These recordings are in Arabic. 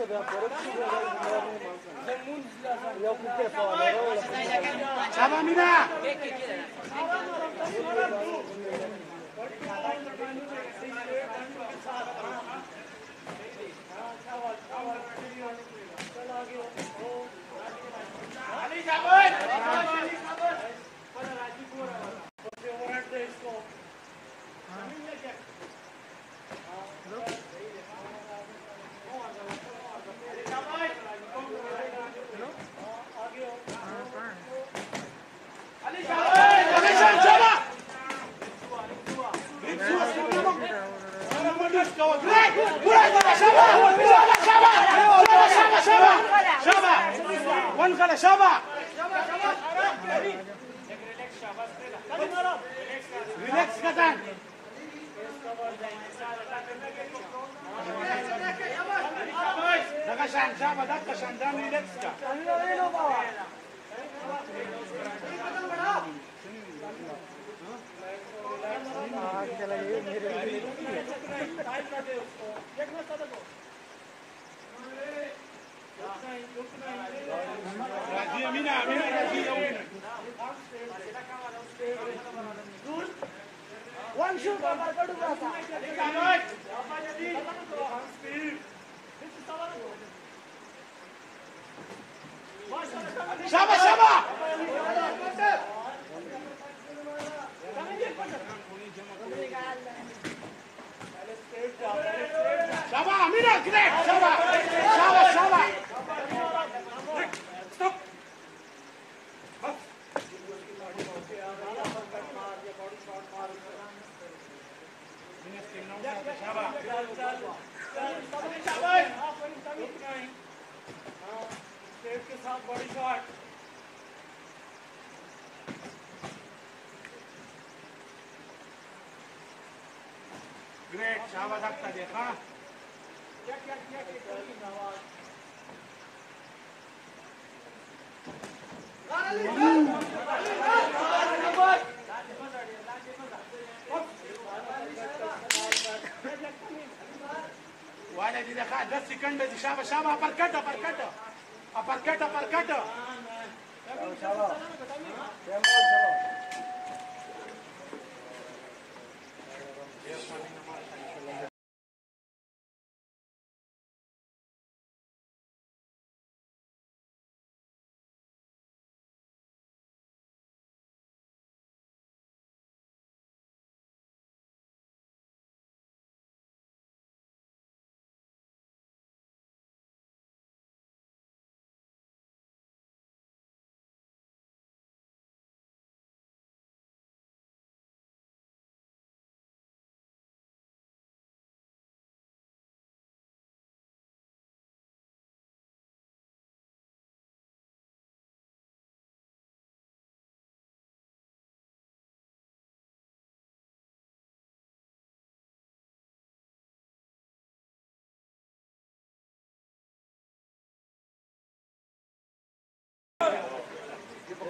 işte ben para Ya bu defa. Tamam Mina. Ali Cabut! Ali Cabut! Bana Rajiv Bora var. Orada orada işte. Amin ya. عشان شابه دقه عشان دامي لبسك راجي امينه امينه راجي دور وان شو بابا کڈو بابا শাবাশ শাবা শাবা আমি না great শাবা শাবা শাবা Minus 10 shot, body شابه شابه بركته بركته Aparcate, aparcate. Chalo, chalo. Chalo, chalo.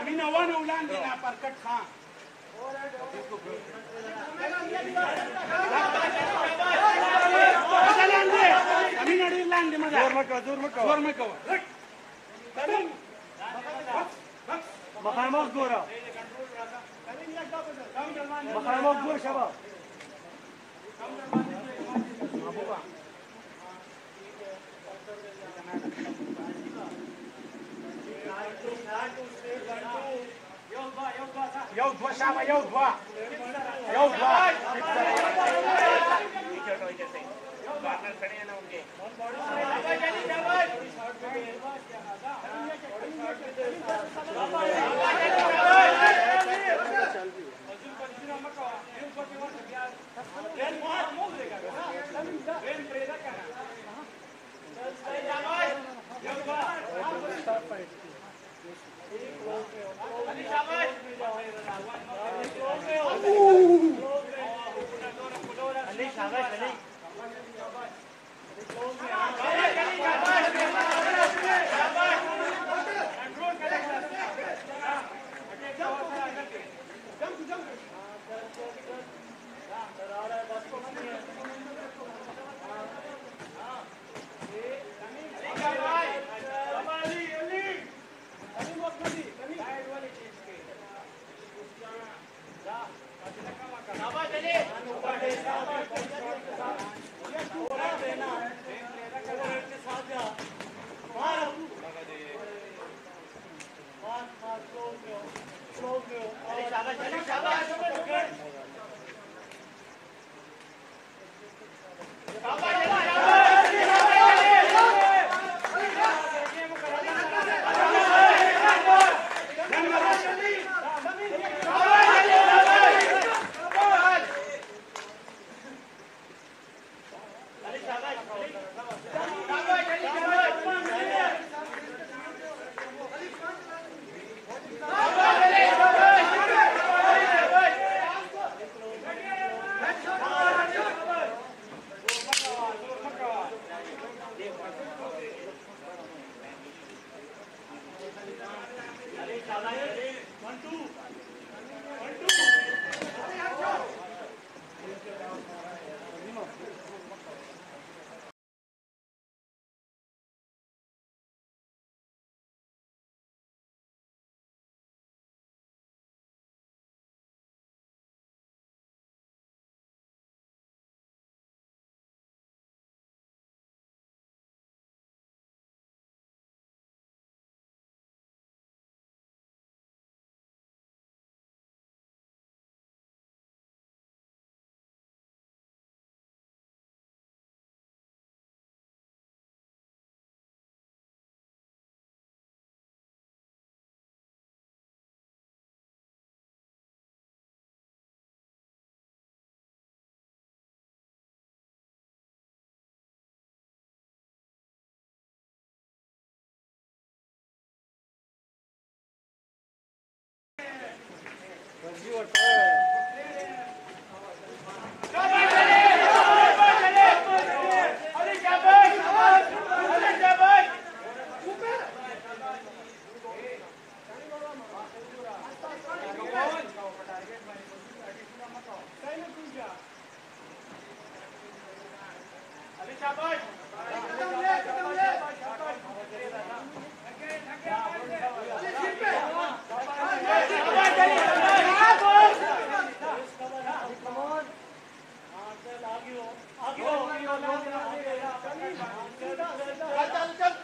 امینه ونه ولاندې نه پر کټ خان امینه ډیر لاندې مګا زور مکو زور مکو 要抓，要抓。Thank you. Jump, jump. Dá, dá, dá, dá, dá, dá, dá, dá, dá, Bye. चल चल चल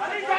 ¡Alicia!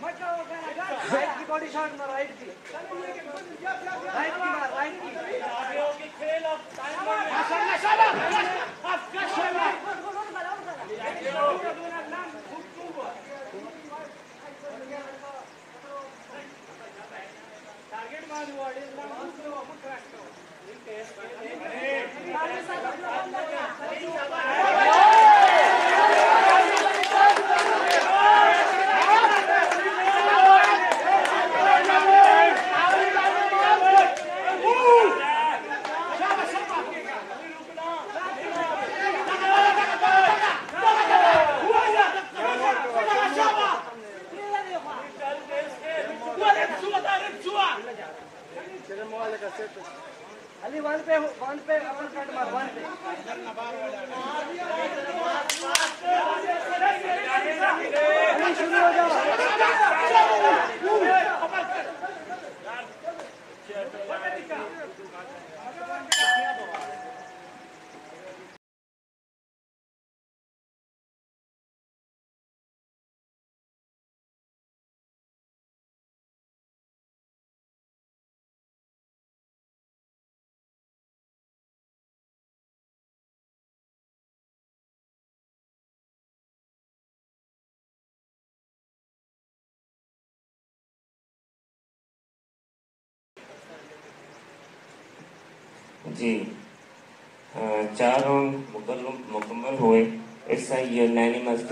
राइट की बॉडी शॉट मार राइट की राइट की मार राइट की आगे होगी खेल अब टाइम मार शाबाश शाबाश आपका शाबाश टारगेट मार हुआ इस बार दूसरे को क्रैक करो इन टेस्ट अरे साहब जी चार राउंड मुकम्मल हुए इट्स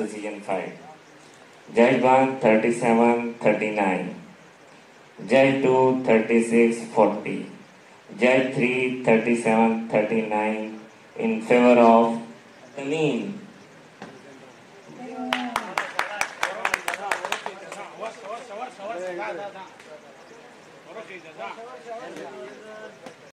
डिसीजन फाइट जज one thirty seven thirty nine जज टू थर्टी सिक्स फोर्टी जज three thirty seven thirty nine in favour of Tamim